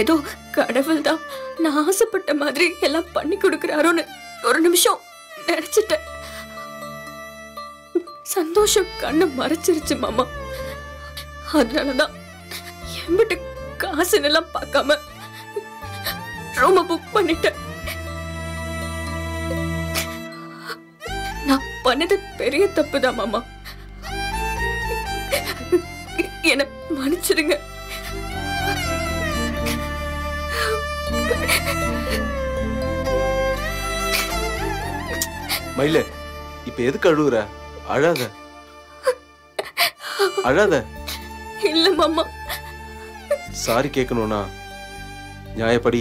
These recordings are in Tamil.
ஏதோ கடவுள் தான் நான் ஆசைப்பட்ட மாதிரி எல்லாம் பண்ணி கொடுக்கறாரோன்னு ஒரு நிமிஷம் நினைச்சிட்டேன். சந்தோஷம் கண்ணை மறைச்சிருச்சு மாமா. அதனாலதான் என்கிட்ட காசுன்னெல்லாம் பார்க்காம ரூம புக் பண்ணிட்டேன். நான் பண்ணது பெரிய தப்பு தான் மாமா என்ன மன்னிச்சிடுங்க. மயில இப்ப எதுக்கு அழுகுற அழாத. அழாத. இல்ல மாமா. சாரி கேட்கணும்னா நியாயப்படி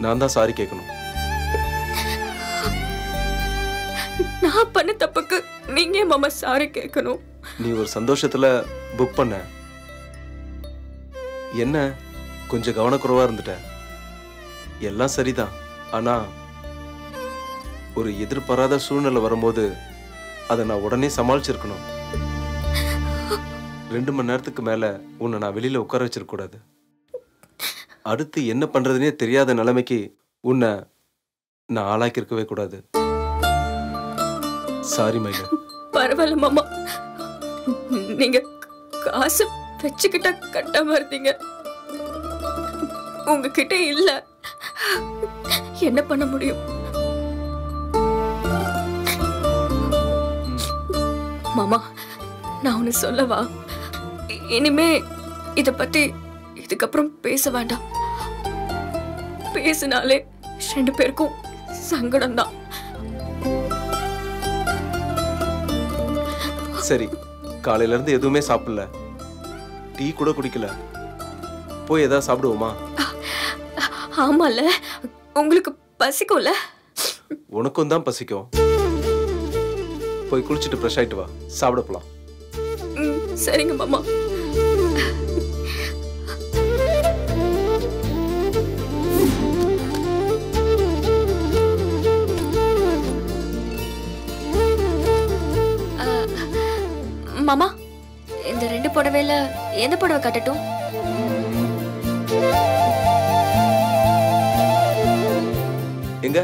நான் தான் சாரி கேட்கணும் நான் பண்ண தப்புக்கு நீங்க மாமா சாரி கேட்கணும் நீ ஒரு சந்தோஷத்துல புக் பண்ண. என்ன கொஞ்சம் கவனக்குறைவா இருந்துட்ட. எல்லாம் சரிதான். ஆனா ஒரு எதிர்பாராத சூழ்நிலை வரும்போது அதை நான் உடனே சமாளிச்சிருக்கணும். ரெண்டு மணி நேரத்துக்கு மேல உன்னை நான் வெளியில உட்கார வச்சிருக்கூடாது அடுத்து என்ன பண்றதுனே தெரியாத நிலைமைக்கு உன்னை நான் ஆளாக்கியிருக்கவே கூடாது. சாரி மயில பரவாயில்ல மாமா. நீங்க காசு வச்சுக்கிட்டா கட்டாம இருந்தீங்க. உங்ககிட்ட இல்லை. என்ன பண்ண முடியும்? மாமா நான் ஒன்னு சொல்லவா? இனிமே இத பத்தி இதுக்கப்புறம் பேச வேண்டாம். பேசினாலே ரெண்டு பேருக்கும் சங்கடம் தான் சரி காலையில இருந்து எதுவுமே சாப்பிடல. டீ கூட குடிக்கல. போய் ஏதாவது சாப்பிடுவோமா? ஆமால. உங்களுக்கு பசிக்கும்ல? உனக்கும் தான் பசிக்கும். போய் குளிச்சுட்டு ஃப்ரெஷ் ஆயிட்டு வா. சாப்பிட போலாம். ம், சரிங்க மாமா. மாமா இந்த ரெண்டு புடவையில எந்த புடவை கட்டட்டும்? எங்க?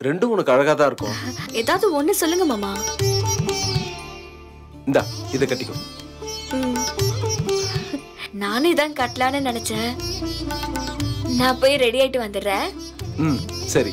ரெண்டும் உனக்கு அழகா தான் இருக்கும். ஏதாவது ஒண்ணு சொல்லுங்க மாமா. இந்தா இதை கட்டிக்கோ. ம். நானும் இதான் கட்டலான்னு நினைச்சேன். நான் போய் ரெடி ஆயிட்டு வந்துடுறேன். ம் சரி.